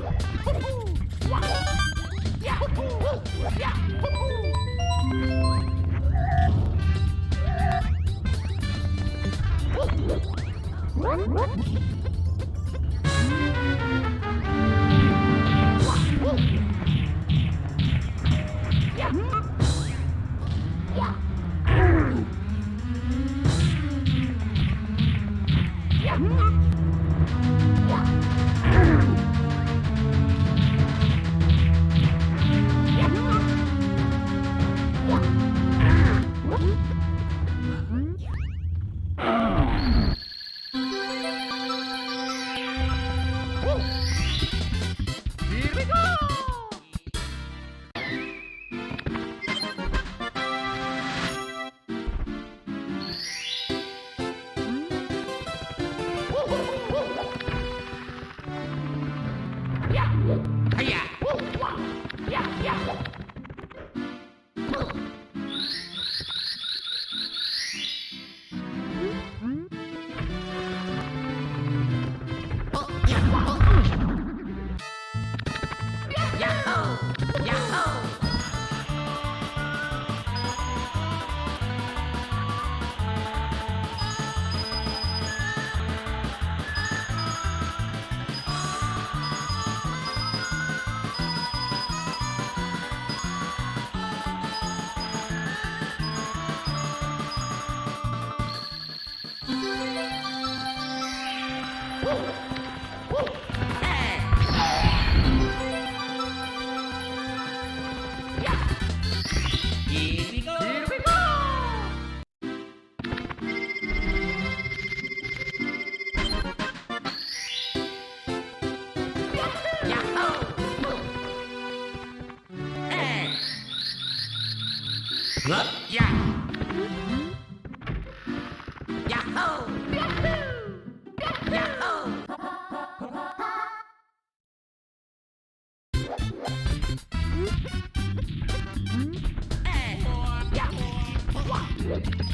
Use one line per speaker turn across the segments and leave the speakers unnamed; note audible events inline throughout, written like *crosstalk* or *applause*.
Here
Here
Here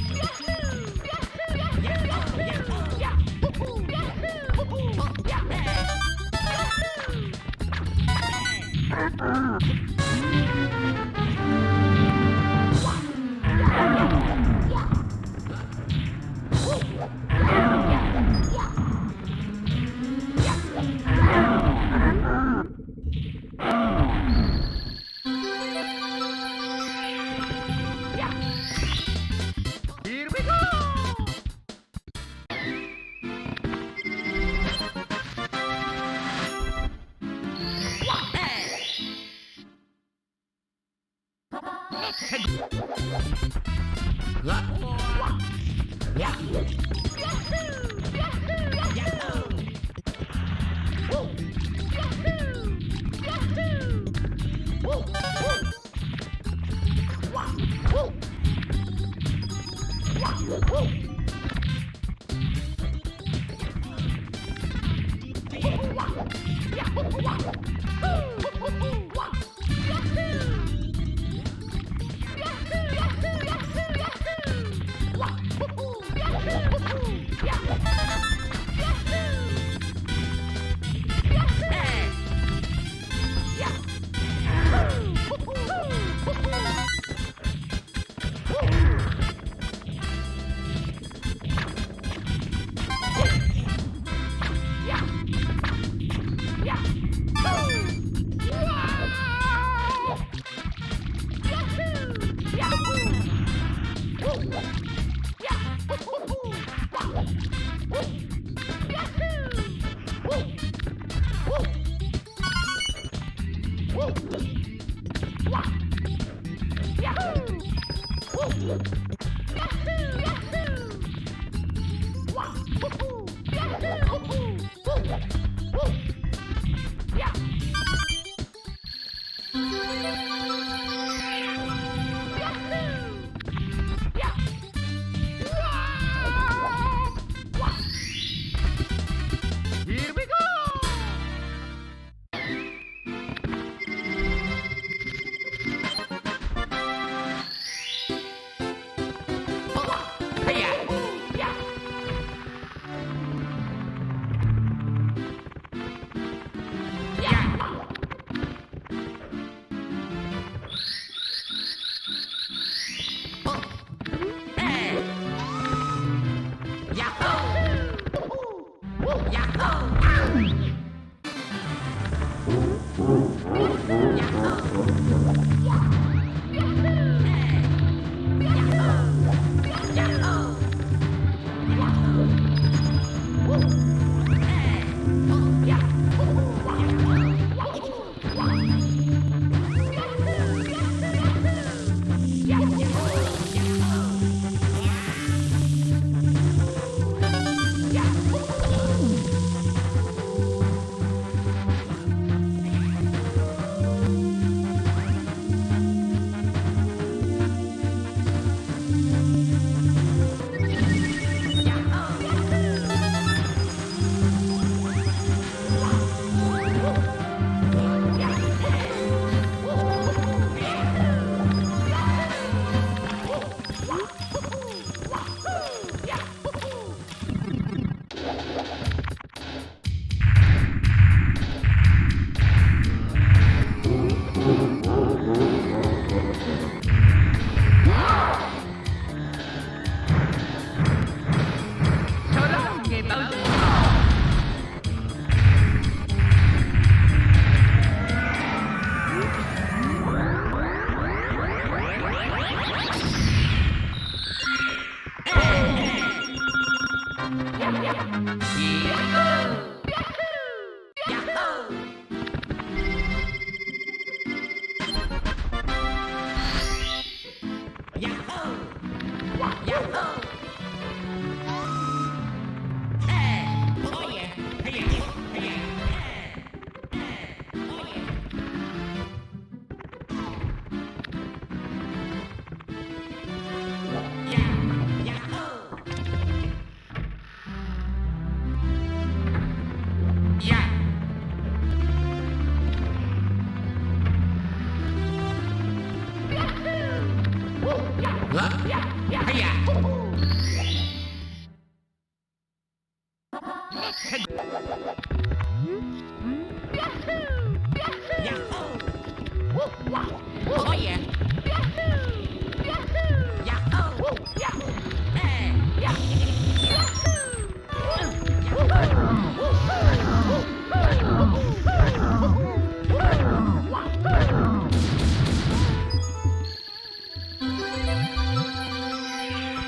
Yeah.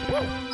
Here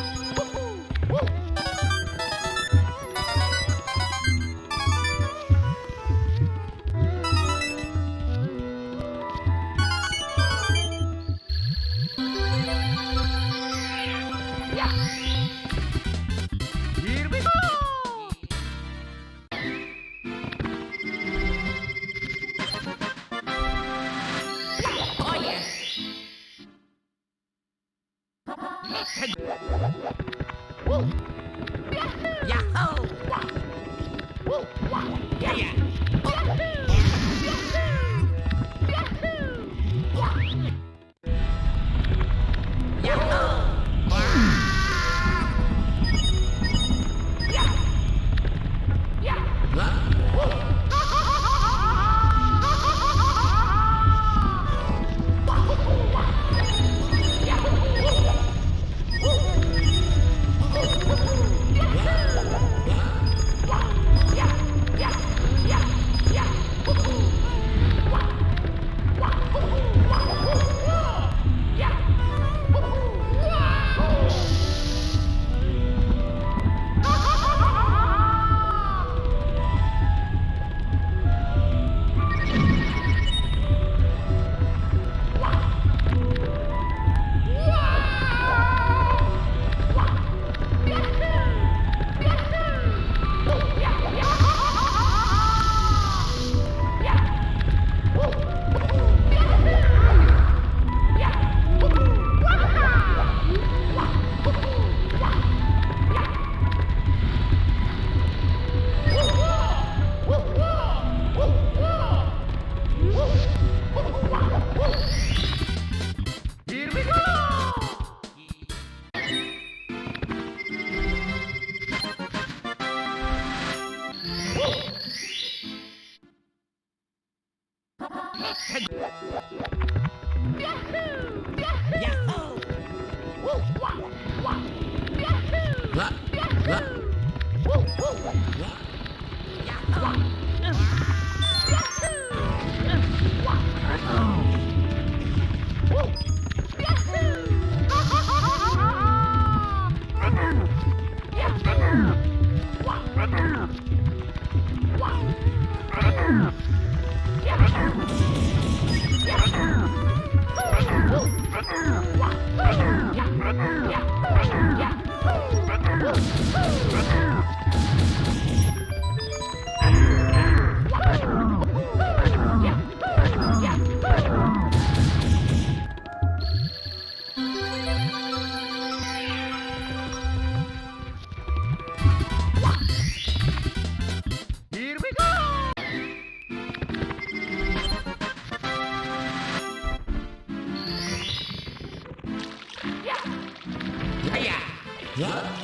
Hiya!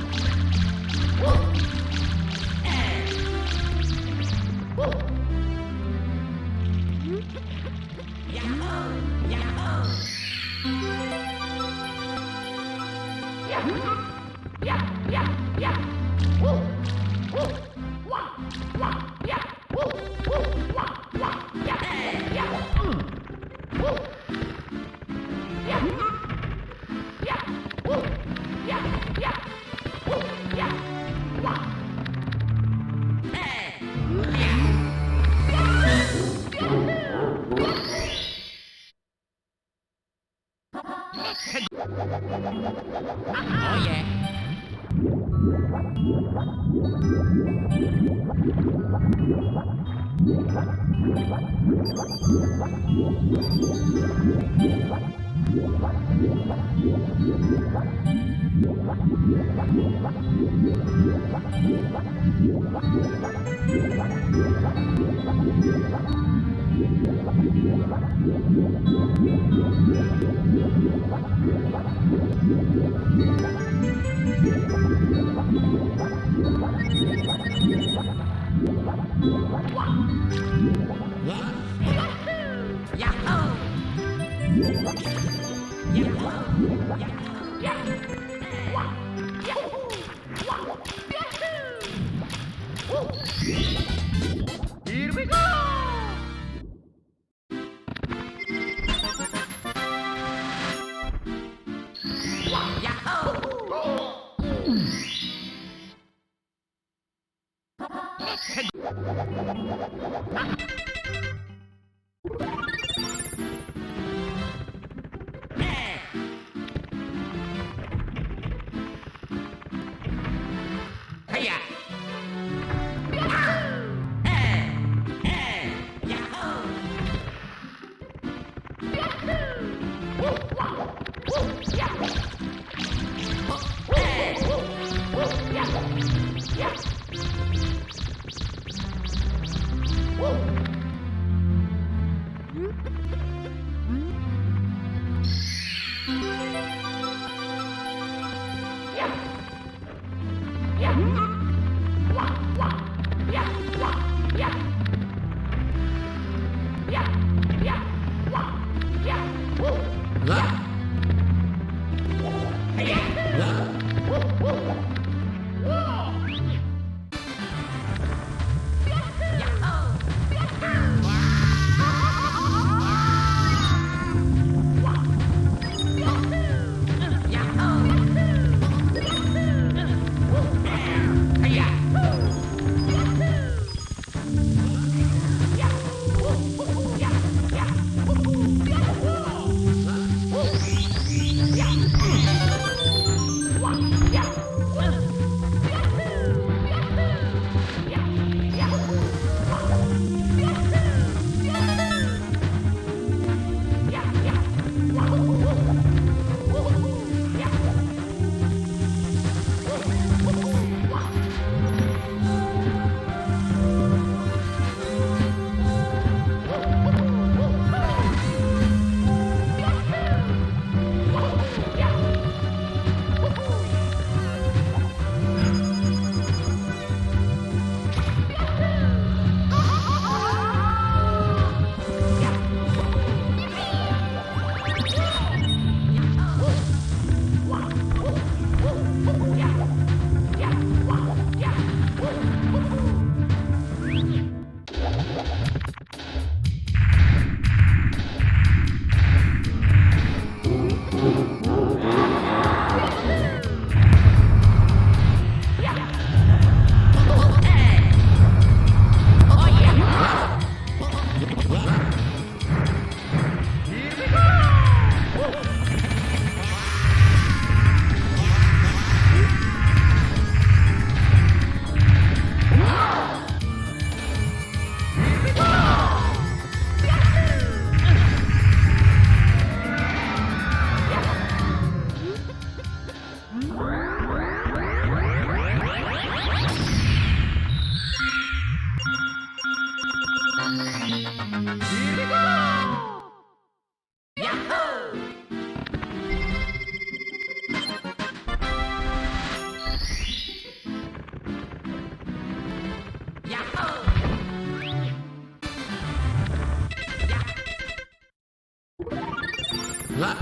Oh,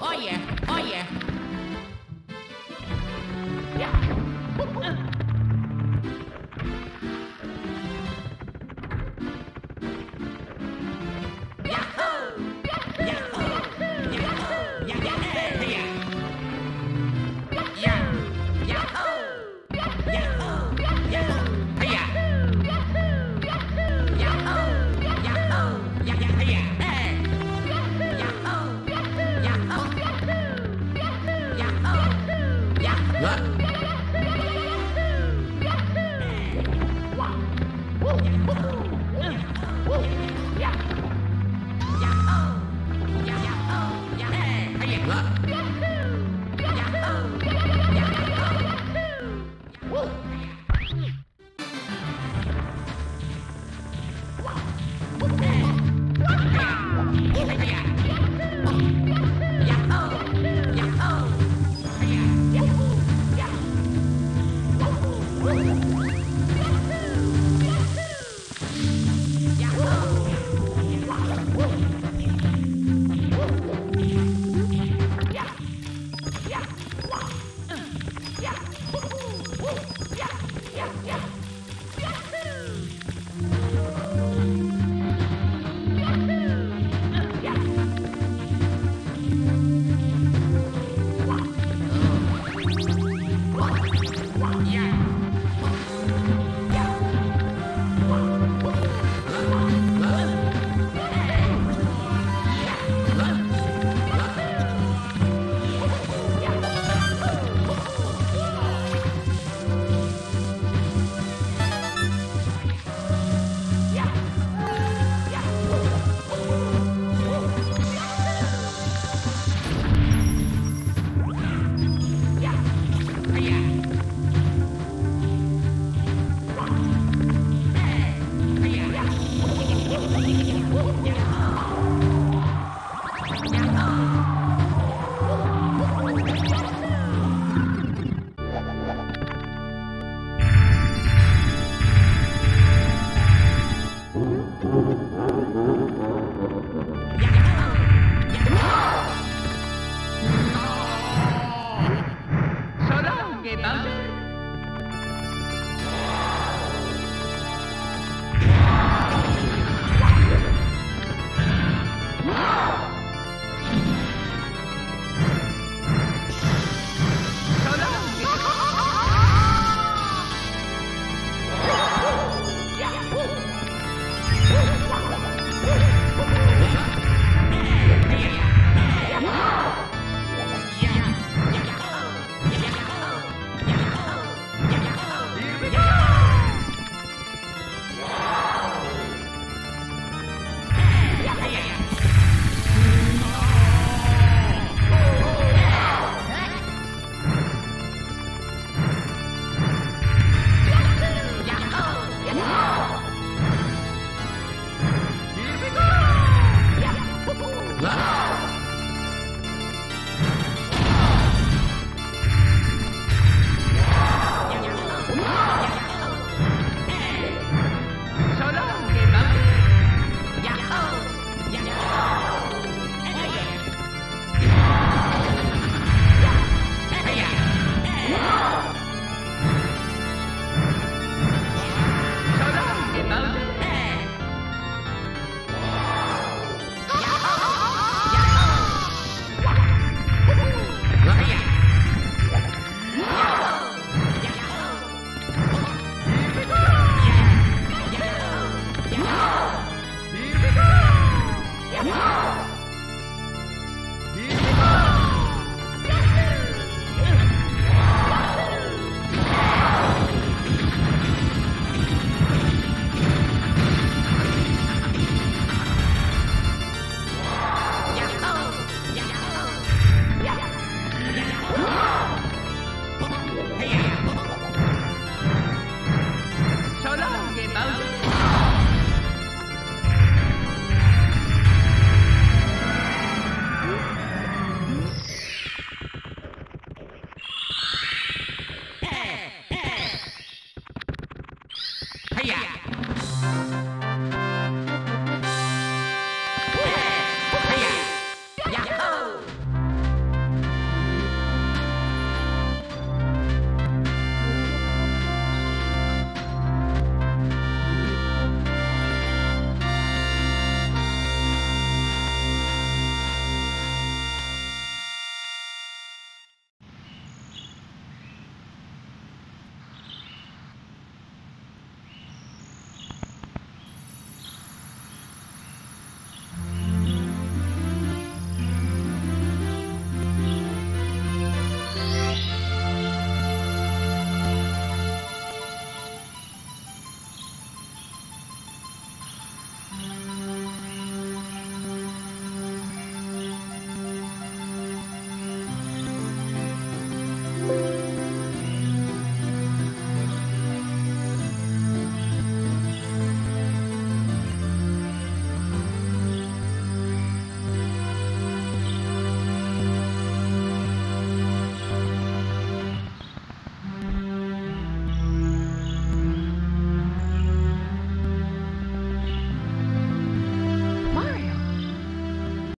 oh yeah, oh yeah. So *laughs*